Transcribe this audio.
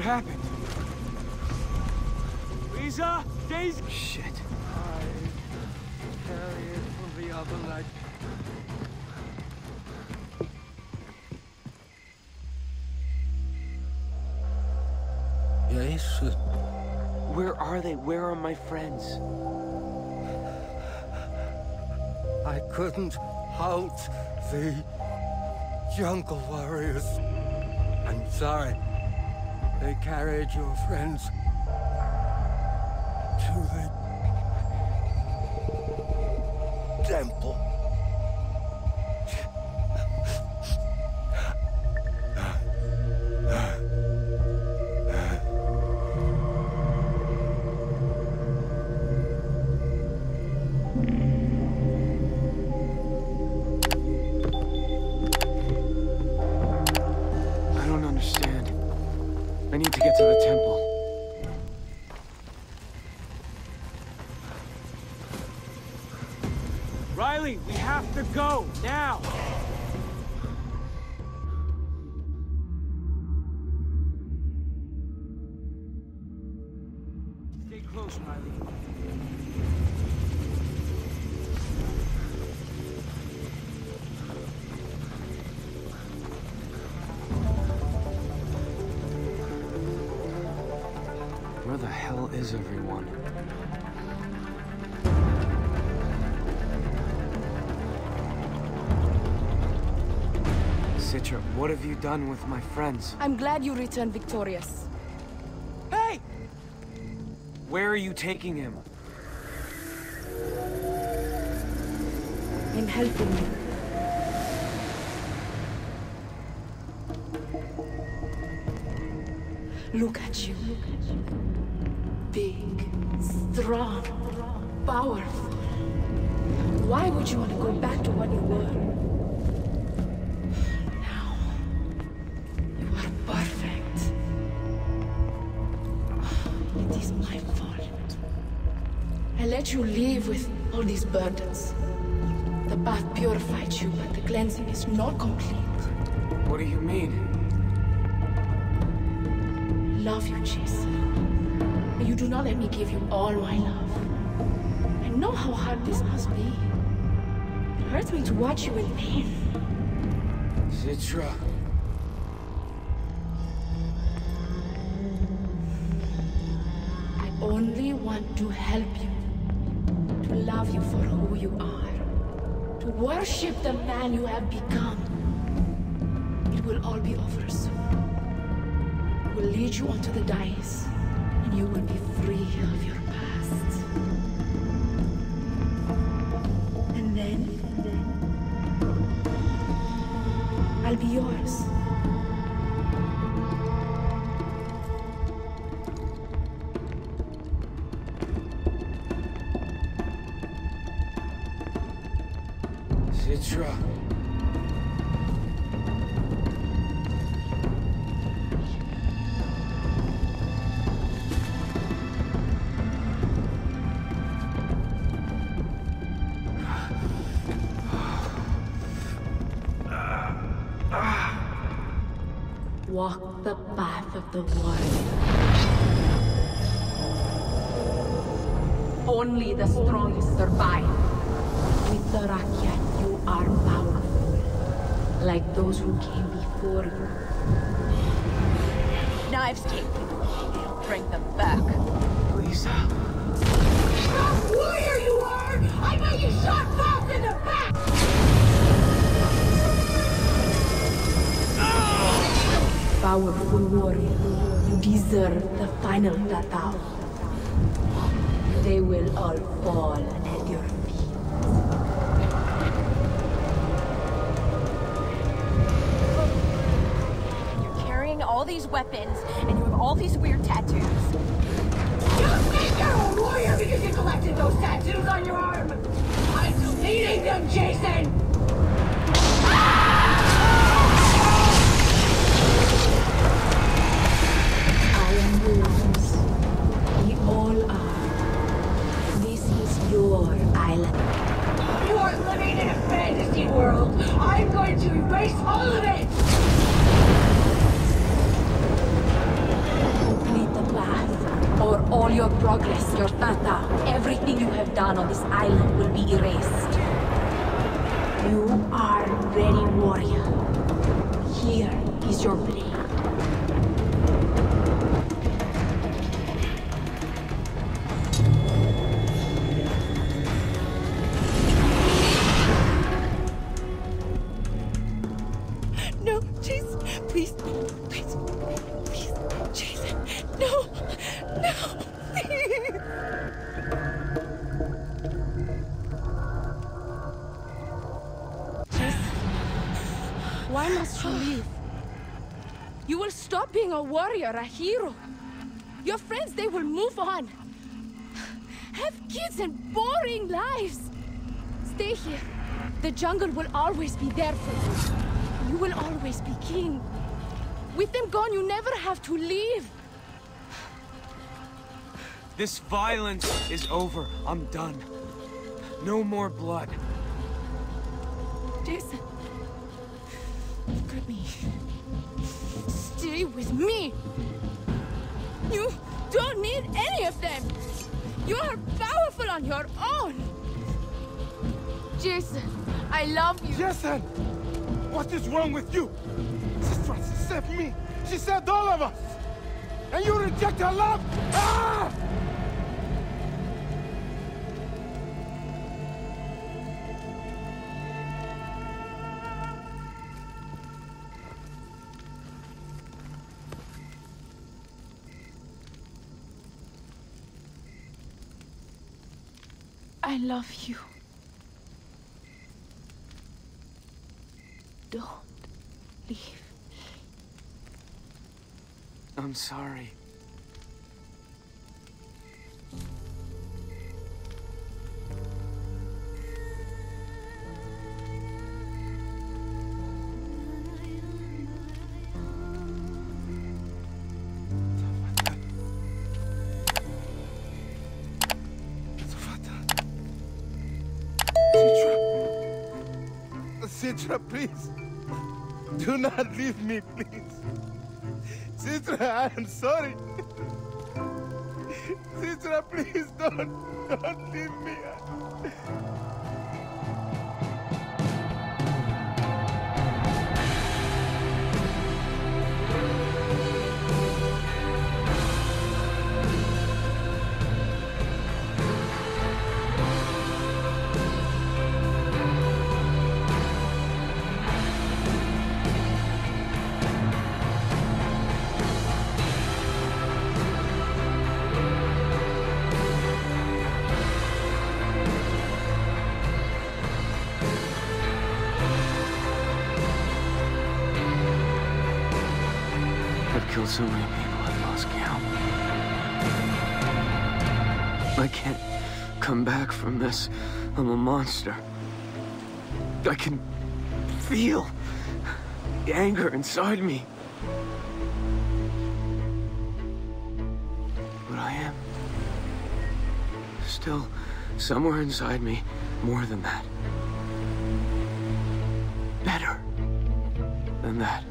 happened? Liza? Daisy? Shit. I carry it for the other uh, night. Yes. Where are they? Where are my friends? I couldn't halt the jungle warriors. I'm sorry. They carried your friends to the temple. Need to get to the temple. Riley, we have to go, now! The hell is everyone? Citra, what have you done with my friends? I'm glad you returned victorious. Hey! Where are you taking him? I'm helping you. Look at you. Big, strong, powerful. Why would you want to go back to what you were? Now, you are perfect. It is my fault. I let you live with all these burdens. The bath purified you, but the cleansing is not complete. What do you mean? Love you, Jason. You do not let me give you all my love. I know how hard this must be. It hurts me to watch you in pain. Citra. I only want to help you. To love you for who you are. To worship the man you have become. It will all be over soon. I will lead you onto the dais, you will be free of your past. And then, I'll be yours. Citra. Walk the path of the warrior. Only the strongest survive. With the Rakyat, you are powerful. Like those who came before you. Knives take people. They don't bring them back. Liza? warrior you are! I know you shot Falk in the back! Powerful warrior, you deserve the final tatau. They will all fall at your feet. You're carrying all these weapons, and you have all these weird tattoos. You think you're a warrior because you collected those tattoos on your arm? I'm deleting them, Jason! On this island will be erased. You are ready warrior. Here is your blade. Why must you leave? You will stop being a warrior, a hero. Your friends, they will move on. Have kids and boring lives. Stay here. The jungle will always be there for you. You will always be king. With them gone, you never have to leave. This violence is over. I'm done. No more blood. Jason. Look at me. Stay with me. You don't need any of them. You are powerful on your own. Jason, I love you. Jason! What is wrong with you? She saved me. She saved all of us. And you reject her love? Ah! I love you. Don't leave. I'm sorry. Citra, please. Do not leave me, please. Citra, I am sorry. Citra, please don't, don't leave me. So many people, I've lost count. I can't come back from this. I'm a monster. I can feel the anger inside me. But I am still somewhere inside me more than that. Better than that.